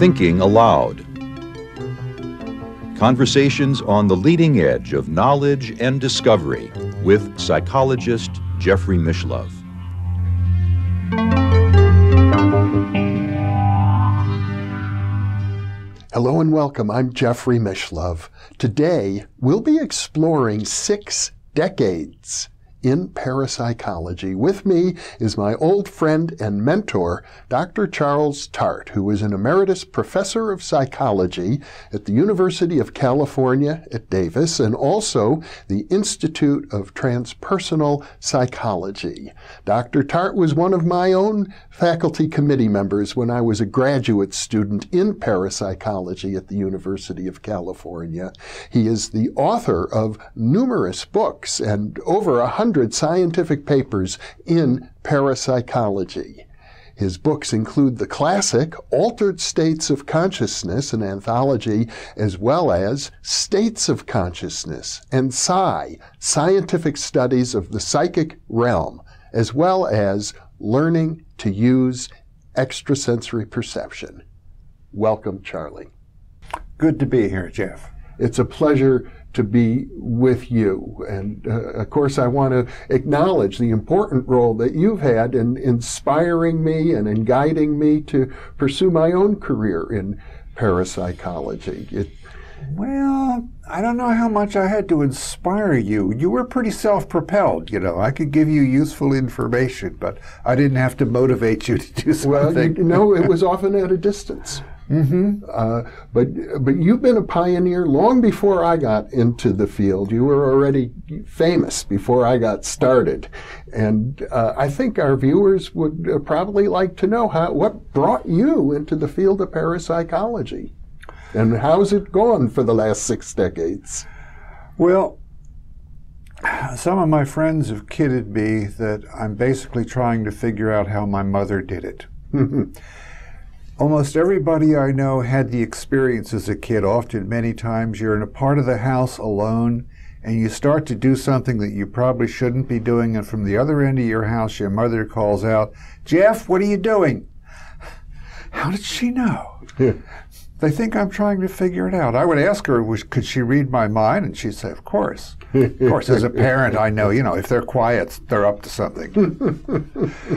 Thinking Allowed. Conversations on the leading edge of knowledge and discovery with psychologist Jeffrey Mishlove. Hello and welcome. I'm Jeffrey Mishlove. Today, we'll be exploring six decades in parapsychology. With me is my old friend and mentor, Dr. Charles Tart, who is an emeritus professor of psychology at the University of California at Davis and also the Institute of Transpersonal Psychology. Dr. Tart was one of my own faculty committee members when I was a graduate student in parapsychology at the University of California. He is the author of numerous books and over a hundred scientific papers in parapsychology. His books include the classic Altered States of Consciousness, an anthology, as well as States of Consciousness and Psi, Scientific Studies of the Psychic Realm, as well as Learning to Use Extrasensory Perception. Welcome, Charlie. Good to be here, Jeff. It's a pleasure to be with you. And uh, of course, I want to acknowledge the important role that you've had in inspiring me and in guiding me to pursue my own career in parapsychology. It, well, I don't know how much I had to inspire you. You were pretty self propelled, you know. I could give you useful information, but I didn't have to motivate you to do something. Well, you know, it was often at a distance. Mm-hmm. Uh, but but you've been a pioneer long before I got into the field. You were already famous before I got started, and uh, I think our viewers would uh, probably like to know how what brought you into the field of parapsychology, and how's it gone for the last six decades? Well. Some of my friends have kidded me that I'm basically trying to figure out how my mother did it. Almost everybody I know had the experience as a kid. Often, many times, you're in a part of the house alone and you start to do something that you probably shouldn't be doing. And from the other end of your house, your mother calls out, Jeff, what are you doing? How did she know? they think I'm trying to figure it out. I would ask her, could she read my mind? And she'd say, of course. Of course, as a parent, I know, you know, if they're quiet, they're up to something.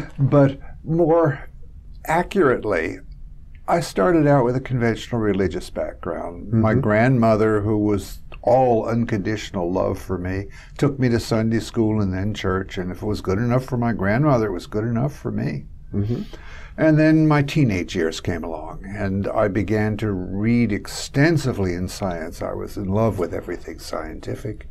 but more accurately, I started out with a conventional religious background. Mm-hmm. My grandmother, who was all unconditional love for me, took me to Sunday school and then church. And if it was good enough for my grandmother, it was good enough for me. Mm-hmm. And then my teenage years came along, and I began to read extensively in science. I was in love with everything scientific.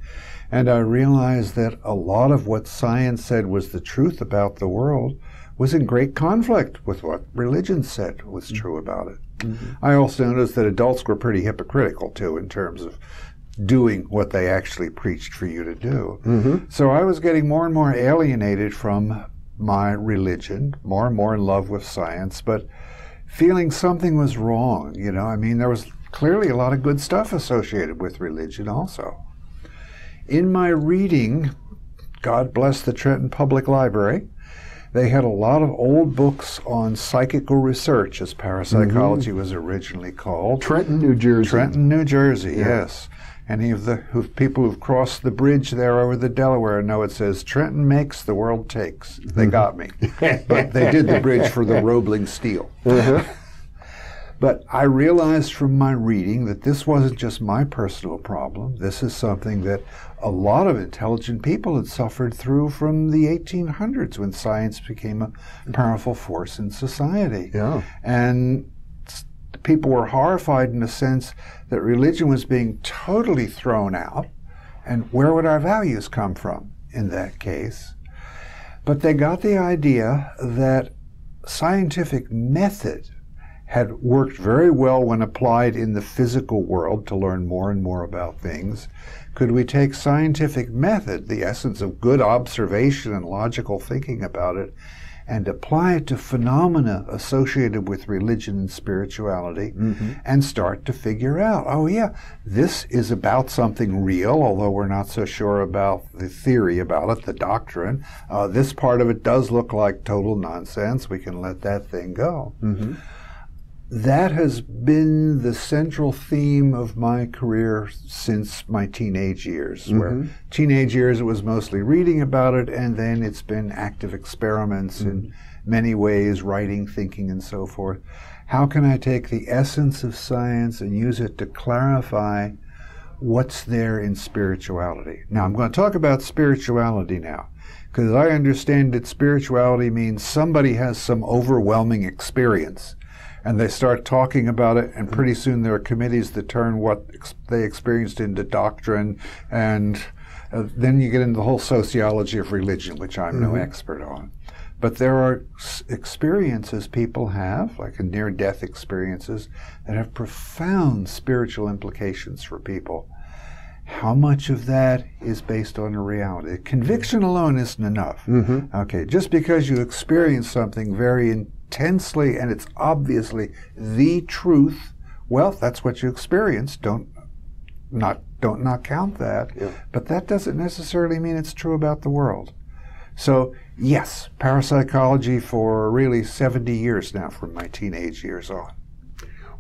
And I realized that a lot of what science said was the truth about the world was in great conflict with what religion said was mm-hmm. true about it. Mm-hmm. I also noticed that adults were pretty hypocritical too in terms of doing what they actually preached for you to do. Mm-hmm. So I was getting more and more alienated from my religion, more and more in love with science, but feeling something was wrong. You know, I mean, there was clearly a lot of good stuff associated with religion also. In my reading, God bless the Trenton Public Library, they had a lot of old books on psychical research, as parapsychology mm-hmm. was originally called. Trenton, New Jersey. Trenton, New Jersey, yeah. yes. Any of the who, people who've crossed the bridge there over the Delaware know it says Trenton makes, the world takes. They mm-hmm. got me. but they did the bridge for the Roebling steel. Uh-huh. But I realized from my reading that this wasn't just my personal problem. This is something that a lot of intelligent people had suffered through from the 1800s when science became a powerful force in society. Yeah. And people were horrified in the sense that religion was being totally thrown out. And where would our values come from in that case? But they got the idea that scientific method had worked very well when applied in the physical world to learn more and more about things. Could we take scientific method, the essence of good observation and logical thinking about it, and apply it to phenomena associated with religion and spirituality Mm-hmm. and start to figure out, oh, yeah, this is about something real, although we're not so sure about the theory about it, the doctrine. Uh, this part of it does look like total nonsense. We can let that thing go. Mm-hmm. That has been the central theme of my career since my teenage years. Where mm-hmm. teenage years it was mostly reading about it, and then it's been active experiments in mm-hmm. many ways, writing, thinking, and so forth. How can I take the essence of science and use it to clarify what's there in spirituality? Now, I'm going to talk about spirituality now, because I understand that spirituality means somebody has some overwhelming experience and they start talking about it, and pretty soon there are committees that turn what ex- they experienced into doctrine, and uh, then you get into the whole sociology of religion, which I'm no expert on. But there are s- experiences people have, like near death experiences, that have profound spiritual implications for people. How much of that is based on a reality? Conviction alone isn't enough. Okay, just because you experience something very intensely and it's obviously the truth, well, that's what you experience. Don't not don't not count that. But that doesn't necessarily mean it's true about the world. So yes, parapsychology for really 70 years now, from my teenage years on.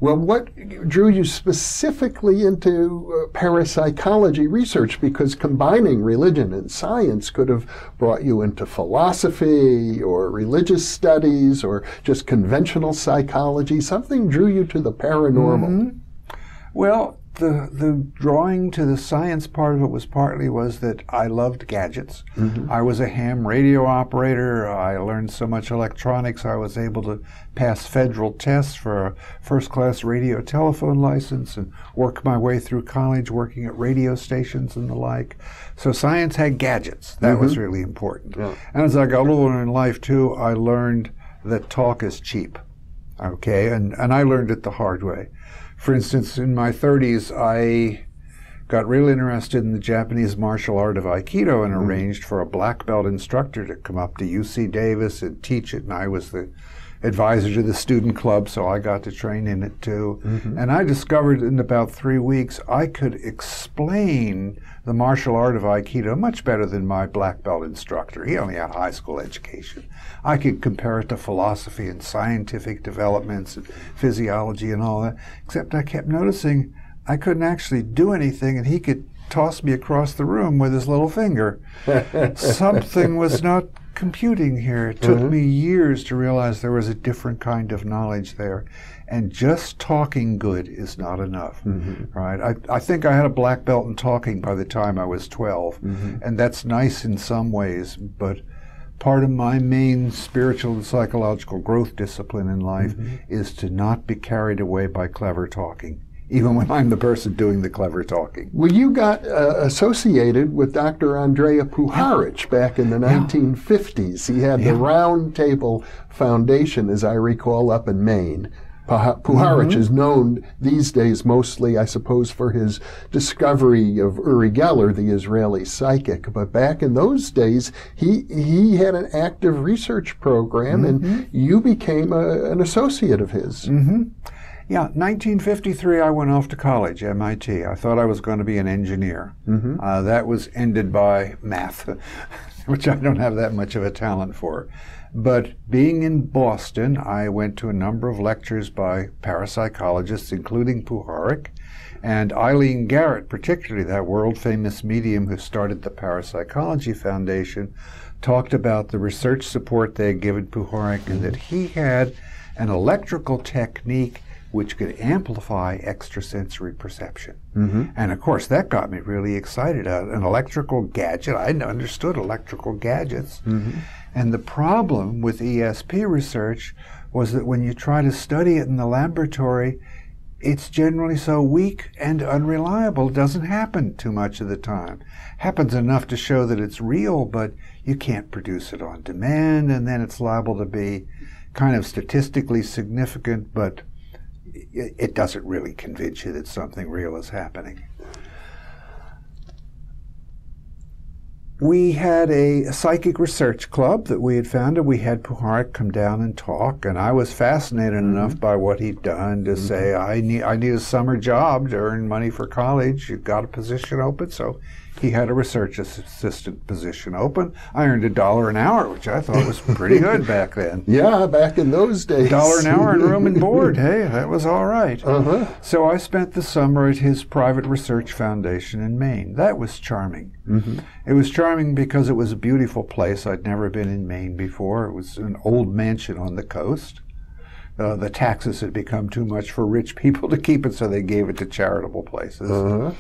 Well, what drew you specifically into uh, parapsychology research? Because combining religion and science could have brought you into philosophy or religious studies or just conventional psychology. Something drew you to the paranormal. Well, the the drawing to the science part of it was partly was that I loved gadgets. Mm-hmm. I was a ham radio operator. I learned so much electronics. I was able to pass federal tests for a first class radio telephone license and work my way through college working at radio stations and the like. So science had gadgets. That was mm-hmm. really important. And as I got older in life too, I learned that talk is cheap. Okay, and, and I learned it the hard way. For instance, in my 30s, I got real interested in the Japanese martial art of Aikido and mm-hmm. arranged for a black belt instructor to come up to UC Davis and teach it. And I was the advisor to the student club, so I got to train in it too. Mm-hmm. And I discovered in about three weeks I could explain the martial art of Aikido much better than my black belt instructor. He only had high school education. I could compare it to philosophy and scientific developments and physiology and all that, except I kept noticing I couldn't actually do anything and he could toss me across the room with his little finger. Something was not computing here. It took mm-hmm. me years to realize there was a different kind of knowledge there. And just talking good is not enough, mm-hmm. right? I, I think I had a black belt in talking by the time I was 12, mm-hmm. and that's nice in some ways, but part of my main spiritual and psychological growth discipline in life is to not be carried away by clever talking, even when I'm the person doing the clever talking. Well, you got uh, associated with Dr. Andrija Puharich back in the 1950s. He had the Round Table Foundation, as I recall, up in Maine. Puha- Puharich mm-hmm. is known these days mostly, I suppose, for his discovery of Uri Geller, the Israeli psychic. But back in those days, he he had an active research program, and mm-hmm. you became a, an associate of his. Mm-hmm. Yeah, 1953, I went off to college, MIT. I thought I was going to be an engineer. Uh, that was ended by math, which I don't have that much of a talent for. But being in Boston, I went to a number of lectures by parapsychologists, including Puharich, and Eileen Garrett, particularly that world famous medium who started the Parapsychology Foundation, talked about the research support they had given Puharich and that he had an electrical technique which could amplify extrasensory perception. And of course, that got me really excited. Uh, an electrical gadget, I understood electrical gadgets. And the problem with ESP research was that when you try to study it in the laboratory, it's generally so weak and unreliable, it doesn't happen too much of the time. Happens enough to show that it's real, but you can't produce it on demand, and then it's liable to be kind of statistically significant, but it, doesn't really convince you that something real is happening. we had a psychic research club that we had founded. We had Puharich come down and talk, and I was fascinated mm-hmm. enough by what he'd done to mm-hmm. say, I need, I need a summer job to earn money for college. You've got a position open. So he had a research assistant position open. I earned a dollar an hour, which I thought was pretty good back then. Yeah, back in those days. A dollar an hour and room and board. Hey, that was all right. Uh-huh. So I spent the summer at his private research foundation in Maine. That was charming. Mm-hmm. It was charming because it was a beautiful place. I'd never been in Maine before. It was an old mansion on the coast. Uh, the taxes had become too much for rich people to keep it, so they gave it to charitable places. Uh-huh.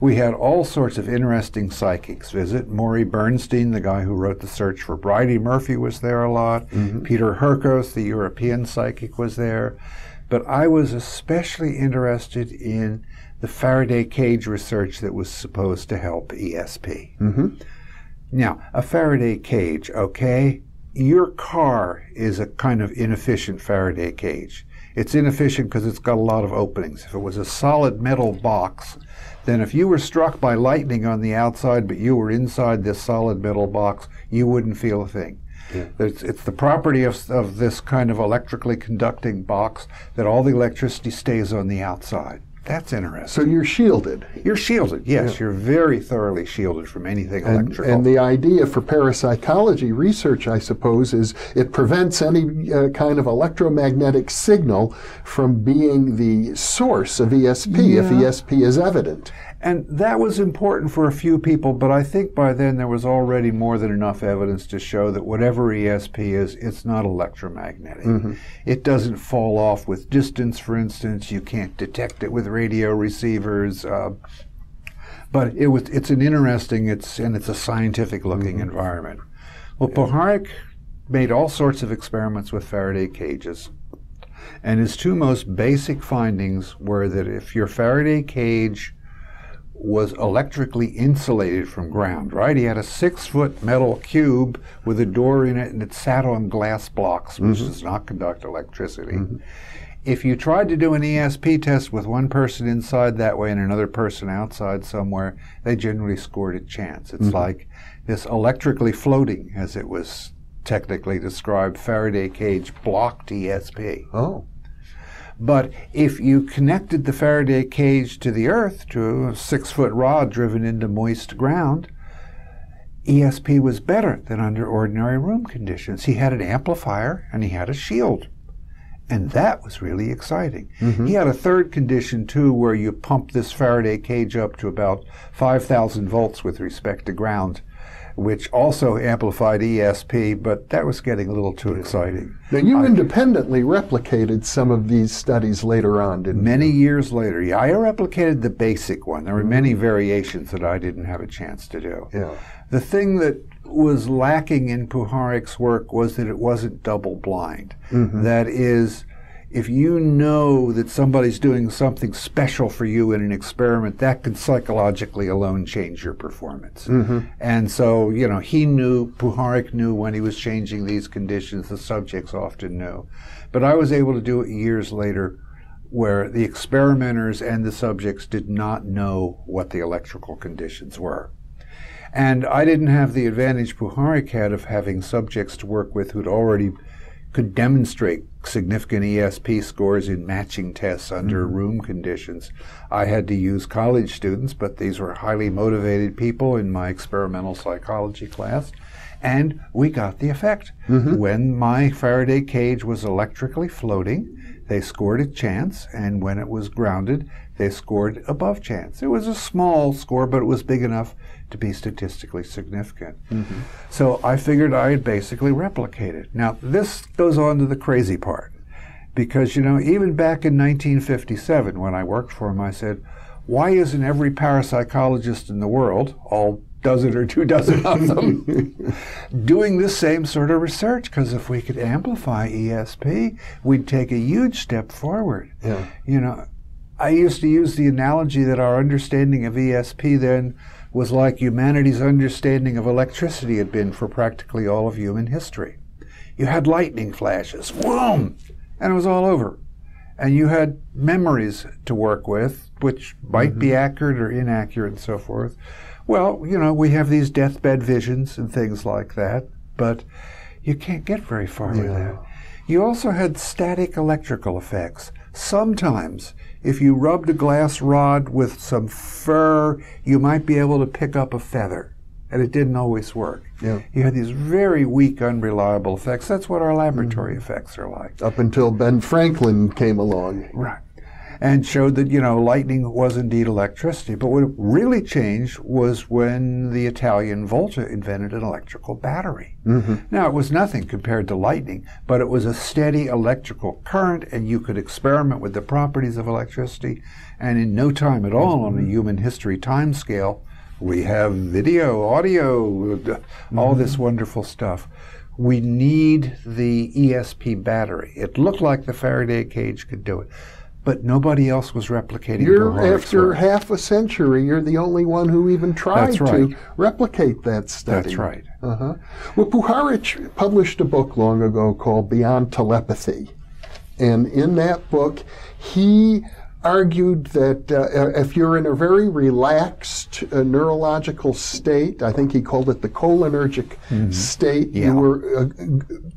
We had all sorts of interesting psychics visit. Morey Bernstein, the guy who wrote The Search for Bridey Murphy, was there a lot. Mm-hmm. Peter Hurkos, the European psychic, was there. But I was especially interested in the Faraday cage research that was supposed to help ESP. Mm-hmm. Now, a Faraday cage, okay? Your car is a kind of inefficient Faraday cage. It's inefficient because it's got a lot of openings. If it was a solid metal box, then if you were struck by lightning on the outside, but you were inside this solid metal box, you wouldn't feel a thing. Yeah. It's, it's, the property of, of this kind of electrically conducting box that all the electricity stays on the outside. That's interesting. So you're shielded. You're shielded, yes. Yeah. You're very thoroughly shielded from anything and, electrical. And the idea for parapsychology research, I suppose, is it prevents any uh, kind of electromagnetic signal from being the source of ESP yeah. if ESP is evident. And that was important for a few people, but I think by then there was already more than enough evidence to show that whatever ESP is, it's not electromagnetic. Mm-hmm. It doesn't fall off with distance, for instance. You can't detect it with radio receivers. Uh, but it was, it's an interesting, it's, and it's a scientific looking mm-hmm. environment. Well, Puharich made all sorts of experiments with Faraday cages. And his two most basic findings were that if your Faraday cage was electrically insulated from ground, right? He had a six foot metal cube with a door in it and it sat on glass blocks, which mm-hmm. does not conduct electricity. Mm-hmm. If you tried to do an ESP test with one person inside that way and another person outside somewhere, they generally scored a chance. It's mm-hmm. like this electrically floating, as it was technically described, Faraday cage blocked ESP. Oh. But if you connected the Faraday cage to the earth, to a six foot rod driven into moist ground, ESP was better than under ordinary room conditions. He had an amplifier and he had a shield. And that was really exciting. Mm-hmm. He had a third condition too, where you pump this Faraday cage up to about 5,000 volts with respect to ground which also amplified ESP, but that was getting a little too exciting. Now, you independently replicated some of these studies later on, didn't many you? years later. Yeah, I replicated the basic one. There were many mm-hmm. variations that I didn't have a chance to do. Yeah. The thing that was lacking in Puharich's work was that it wasn't double blind. Mm-hmm. That is, if you know that somebody's doing something special for you in an experiment, that can psychologically alone change your performance. Mm-hmm. And so, you know, he knew, Puharich knew when he was changing these conditions, the subjects often knew. But I was able to do it years later where the experimenters and the subjects did not know what the electrical conditions were. And I didn't have the advantage Puharich had of having subjects to work with who'd already could demonstrate significant ESP scores in matching tests under mm-hmm. room conditions. I had to use college students, but these were highly motivated people in my experimental psychology class. And we got the effect. Mm-hmm. When my Faraday cage was electrically floating, they scored a chance, and when it was grounded, they scored above chance. It was a small score, but it was big enough to be statistically significant. Mm-hmm. So I figured I'd basically replicate it. Now, this goes on to the crazy part. Because, you know, even back in 1957, when I worked for him, I said, why isn't every parapsychologist in the world, all dozen or two dozen of them, doing this same sort of research? Because if we could amplify ESP, we'd take a huge step forward. Yeah. You know, I used to use the analogy that our understanding of ESP then was like humanity's understanding of electricity had been for practically all of human history. You had lightning flashes, boom, and it was all over. And you had memories to work with, which might mm-hmm. be accurate or inaccurate and so forth. Well, you know, we have these deathbed visions and things like that, but you can't get very far with that. You also had static electrical effects. Sometimes, if you rubbed a glass rod with some fur, you might be able to pick up a feather. And it didn't always work. Yeah. You had these very weak, unreliable effects. That's what our laboratory mm. effects are like. Up until Ben Franklin came along. Right. And showed that, you know, lightning was indeed electricity. But what really changed was when the Italian Volta invented an electrical battery. Mm-hmm. Now, it was nothing compared to lightning, but it was a steady electrical current, and you could experiment with the properties of electricity. And in no time at all, on a mm-hmm. human history time scale, we have video, audio, all this mm-hmm. wonderful stuff. We need the ESP battery. It looked like the Faraday cage could do it, but nobody else was replicating You're after work. half a century. You're the only one who even tried That's to replicate that study. That's right. Uh-huh. Well, Puharich published a book long ago called Beyond Telepathy. And in that book, he argued that uh, if you're in a very relaxed uh, neurological state, I think he called it the cholinergic state, Mm-hmm. Yeah. you were uh,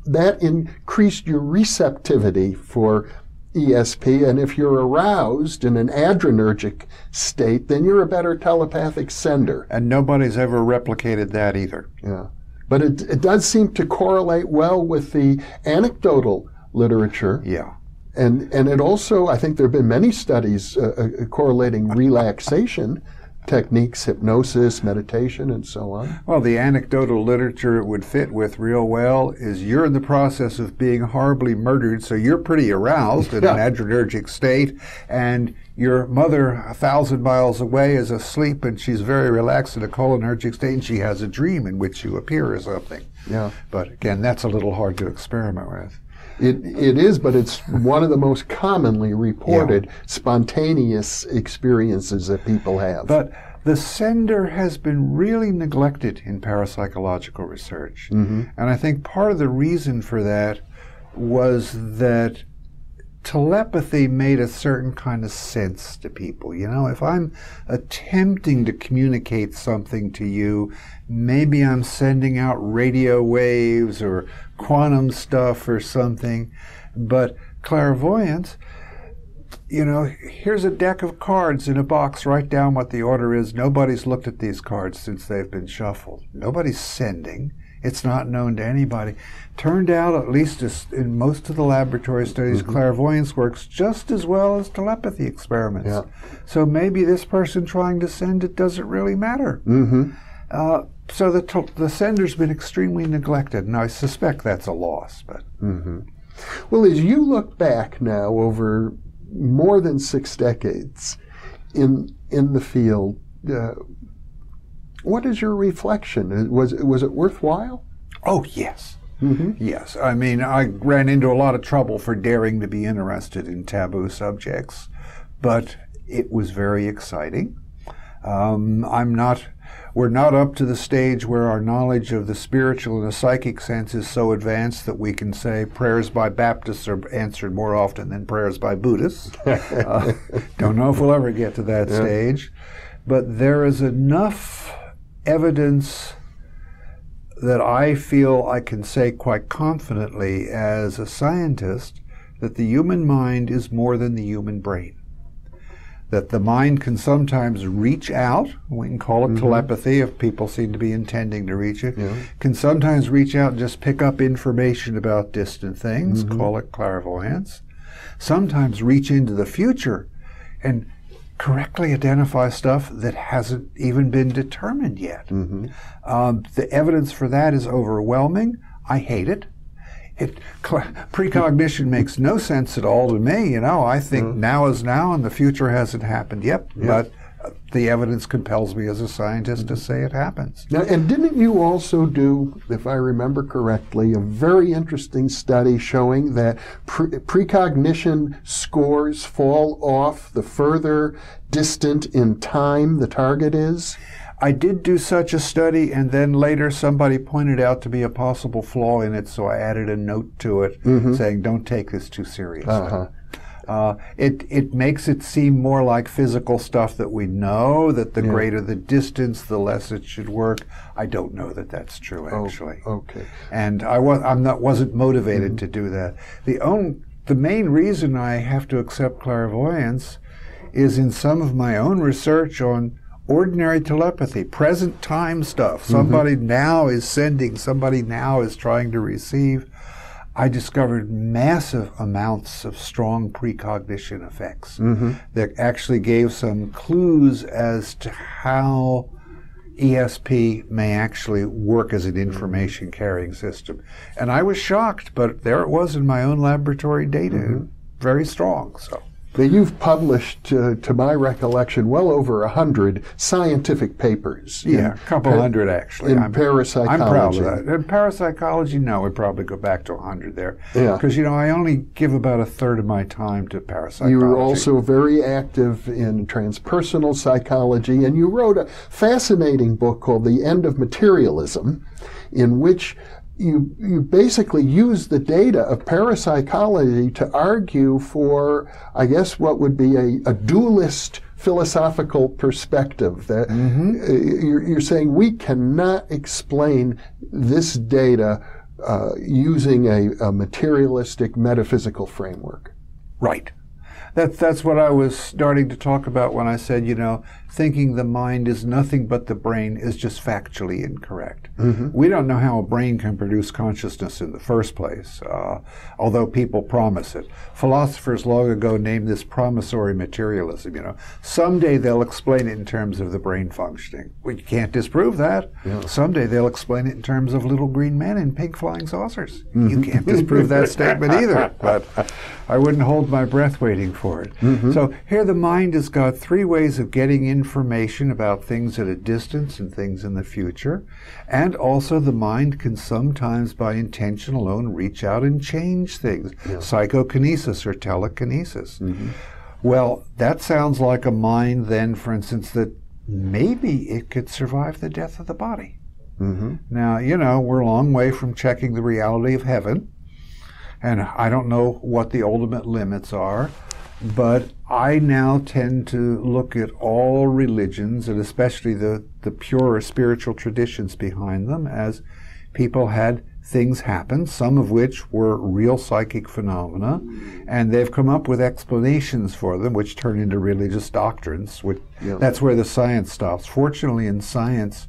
that increased your receptivity for ESP, and if you're aroused in an adrenergic state, then you're a better telepathic sender. And nobody's ever replicated that either. Yeah. But it, it does seem to correlate well with the anecdotal literature. Yeah. And, and it also, I think there have been many studies uh, uh, correlating relaxation techniques, hypnosis, meditation, and so on. Well, the anecdotal literature it would fit with real well is you're in the process of being horribly murdered, so you're pretty aroused in an adrenergic state, and your mother a thousand miles away is asleep and she's very relaxed in a cholinergic state, and she has a dream in which you appear or something. Yeah. But again, that's a little hard to experiment with. It, it is, but it's one of the most commonly reported spontaneous experiences that people have. But the sender has been really neglected in parapsychological research. Mm-hmm. And I think part of the reason for that was that telepathy made a certain kind of sense to people. You know, if I'm attempting to communicate something to you, maybe I'm sending out radio waves or quantum stuff or something. But clairvoyance, you know, here's a deck of cards in a box. Write down what the order is. Nobody's looked at these cards since they've been shuffled. Nobody's sending. It's not known to anybody. Turned out, at least in most of the laboratory studies, clairvoyance works just as well as telepathy experiments. Yeah. So maybe this person trying to send it doesn't really matter. hmm Uh, so the, t- the sender's been extremely neglected, and I suspect that's a loss. But Well, as you look back now over more than six decades in in the field, uh, what is your reflection? Was was it worthwhile? Oh, yes. Yes. I mean, I ran into a lot of trouble for daring to be interested in taboo subjects, but it was very exciting. Um, I'm not, we're not up to the stage where our knowledge of the spiritual and the psychic sense is so advanced that we can say prayers by Baptists are answered more often than prayers by Buddhists. uh, don't know if we'll ever get to that stage, but there is enough evidence that I feel I can say quite confidently as a scientist that the human mind is more than the human brain. That the mind can sometimes reach out, we can call it mm-hmm. telepathy if people seem to be intending to reach it, can sometimes reach out and just pick up information about distant things, mm-hmm. call it clairvoyance, sometimes reach into the future and correctly identify stuff that hasn't even been determined yet. Um, the evidence for that is overwhelming. I hate it. It cl- precognition makes no sense at all to me. You know, I think now is now, and the future hasn't happened yet. But uh, the evidence compels me as a scientist to say it happens. Now, and didn't you also do, if I remember correctly, a very interesting study showing that pre- precognition scores fall off the further distant in time the target is? I did do such a study, and then later somebody pointed out to be a possible flaw in it, so I added a note to it saying, "Don't take this too seriously." Uh-huh. Uh, it it makes it seem more like physical stuff that we know. That the Yeah. greater the distance, the less it should work. I don't know that that's true Oh, actually. okay. And I was I'm not wasn't motivated to do that. The own the main reason I have to accept clairvoyance is in some of my own research on ordinary telepathy, present time stuff. Somebody now is sending, somebody now is trying to receive. I discovered massive amounts of strong precognition effects mm-hmm. that actually gave some clues as to how ESP may actually work as an information carrying system. And I was shocked, but there it was in my own laboratory data, mm-hmm. very strong. So. Now, you've published, uh, to my recollection, well over a hundred scientific papers. in Yeah, a couple hundred actually. in I'm, I'm proud of that. In parapsychology, no, we'd probably go back to a 100 there. Yeah. Because, you know, I only give about a third of my time to parapsychology. You were also very active in transpersonal psychology, and you wrote a fascinating book called The End of Materialism, in which you, you basically use the data of parapsychology to argue for, I guess, what would be a, a dualist philosophical perspective. That uh, you're, you're saying we cannot explain this data uh, using a, a materialistic metaphysical framework. Right. That's that's what I was starting to talk about when I said, you know, thinking the mind is nothing but the brain is just factually incorrect. We don't know how a brain can produce consciousness in the first place, uh, although people promise it. Philosophers long ago named this promissory materialism. You know, someday they'll explain it in terms of the brain functioning. We can't disprove that. Someday they'll explain it in terms of little green men in pink flying saucers. You can't disprove that statement either. But I wouldn't hold my breath waiting for it. Mm-hmm. So here the mind has got three ways of getting information about things at a distance and things in the future. And also the mind can sometimes by intention alone reach out and change things. Psychokinesis or telekinesis. Mm-hmm. Well, that sounds like a mind then, for instance, that maybe it could survive the death of the body. Mm-hmm. Now, you know, we're a long way from checking the reality of heaven, and I don't know what the ultimate limits are, but I now tend to look at all religions, and especially the, the purer spiritual traditions behind them, as people had things happen, some of which were real psychic phenomena, and they've come up with explanations for them, which turn into religious doctrines. Which, Yeah. That's where the science stops. Fortunately, in science,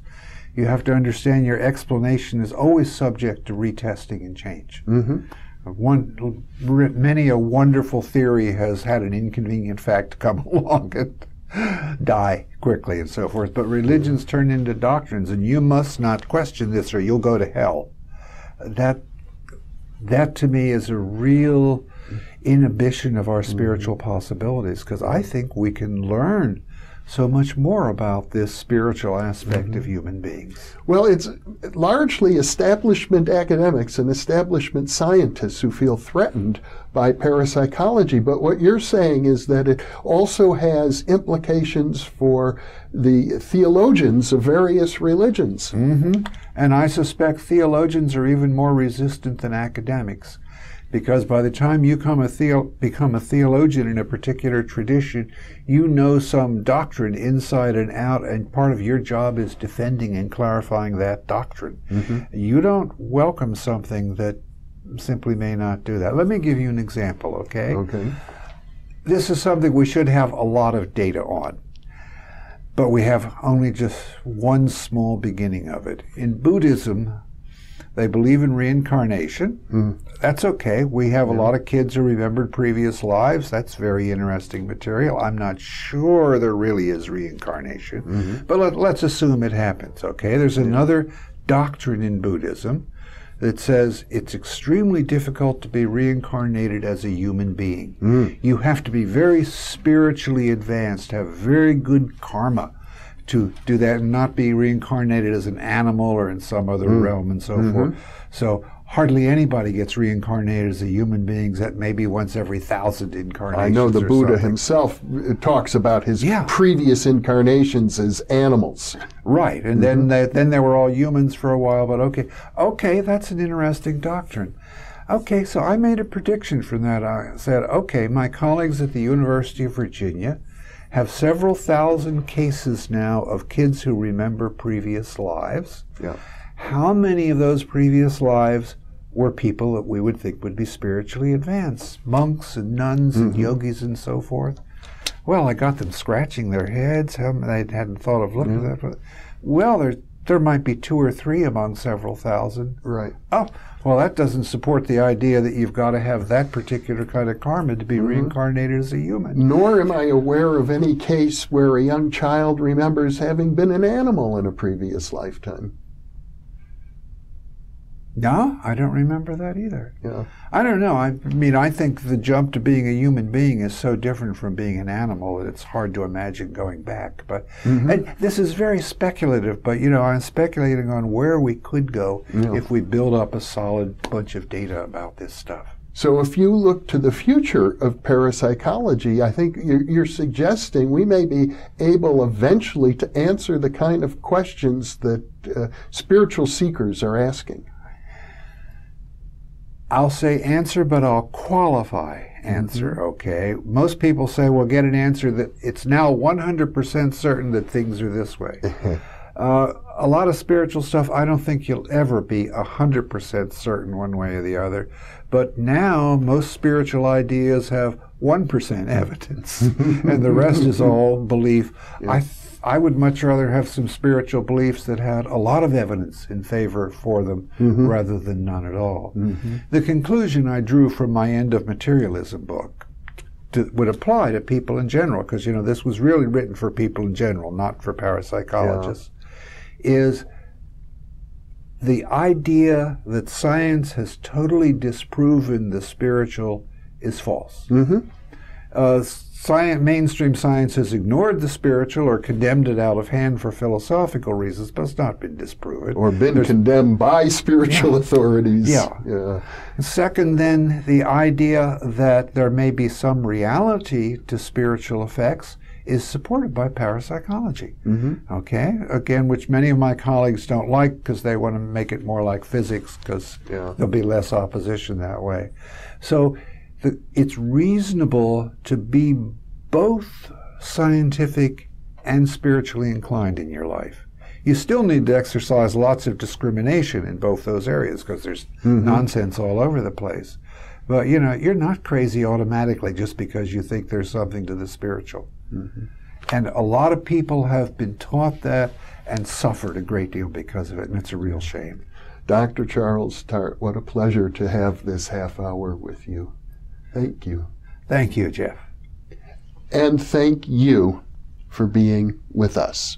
you have to understand your explanation is always subject to retesting and change. Mm-hmm. One, many a wonderful theory has had an inconvenient fact come along and die quickly and so forth. But religions turn into doctrines, and you must not question this, or you'll go to hell. That, that to me is a real inhibition of our spiritual mm-hmm. possibilities, because I think we can learn so much more about this spiritual aspect of mm-hmm. human beings. Well, it's largely establishment academics and establishment scientists who feel threatened by parapsychology. But what you're saying is that it also has implications for the theologians of various religions. Mm-hmm. And I suspect theologians are even more resistant than academics. Because by the time you come a theo- become a theologian in a particular tradition, you know some doctrine inside and out, and part of your job is defending and clarifying that doctrine. Mm-hmm. You don't welcome something that simply may not do that. Let me give you an example, okay? Okay. this is something we should have a lot of data on, but we have only just one small beginning of it. In Buddhism, they believe in reincarnation. Hmm. That's okay. We have a lot of kids who remembered previous lives. That's very interesting material. I'm not sure there really is reincarnation, mm-hmm. but let, let's assume it happens, okay? There's another doctrine in Buddhism that says it's extremely difficult to be reincarnated as a human being. Hmm. You have to be very spiritually advanced, have very good karma to do that and not be reincarnated as an animal or in some other mm. realm and so mm-hmm. forth. So hardly anybody gets reincarnated as a human being that maybe once every thousand incarnations. I know the Buddha something. himself uh, talks about his Yeah. previous incarnations as animals. Right, and then mm-hmm. they, then they were all humans for a while. But okay, okay, that's an interesting doctrine. Okay, so I made a prediction from that. I said, okay, my colleagues at the University of Virginia have several thousand cases now of kids who remember previous lives. Yeah. How many of those previous lives were people that we would think would be spiritually advanced? Monks and nuns and mm-hmm. yogis and so forth. Well, I got them scratching their heads. How They hadn't thought of looking mm-hmm. at that. Well, there, there might be two or three among several thousand. Right. Oh, well, that doesn't support the idea that you've got to have that particular kind of karma to be mm-hmm. reincarnated as a human. Nor am I aware of any case where a young child remembers having been an animal in a previous lifetime. No, I don't remember that either. Yeah. I don't know. I mean, I think the jump to being a human being is so different from being an animal that it's hard to imagine going back. But and this is very speculative. But you know, I'm speculating on where we could go Yeah. if we build up a solid bunch of data about this stuff. So if you look to the future of parapsychology, I think you're, you're suggesting we may be able eventually to answer the kind of questions that uh, spiritual seekers are asking. I'll say answer, but I'll qualify answer, okay? Most people say, well, get an answer that it's now 100% certain that things are this way. uh, a lot of spiritual stuff, I don't think you'll ever be 100% certain one way or the other. But now, most spiritual ideas have 1% evidence, and the rest is all belief. I, th- I would much rather have some spiritual beliefs that had a lot of evidence in favor for them mm-hmm. rather than none at all. Mm-hmm. The conclusion I drew from my End of Materialism book to, would apply to people in general, because you know this was really written for people in general, not for parapsychologists, is the idea that science has totally disproven the spiritual is false. Mm-hmm. Uh, science, mainstream science has ignored the spiritual or condemned it out of hand for philosophical reasons, but it's not been disproven. Or been condemned by spiritual authorities. Yeah. Yeah. Second, then, the idea that there may be some reality to spiritual effects is supported by parapsychology. Mm-hmm. Okay? Again, which many of my colleagues don't like because they want to make it more like physics because Yeah. there'll be less opposition that way. So the, it's reasonable to be both scientific and spiritually inclined in your life. You still need to exercise lots of discrimination in both those areas because there's mm-hmm. nonsense all over the place. But you know, you're not crazy automatically just because you think there's something to the spiritual. Mm-hmm. And a lot of people have been taught that and suffered a great deal because of it, and it's a real shame. Dr. Charles Tart, what a pleasure to have this half hour with you. Thank you. Thank you, Jeff. And thank you for being with us.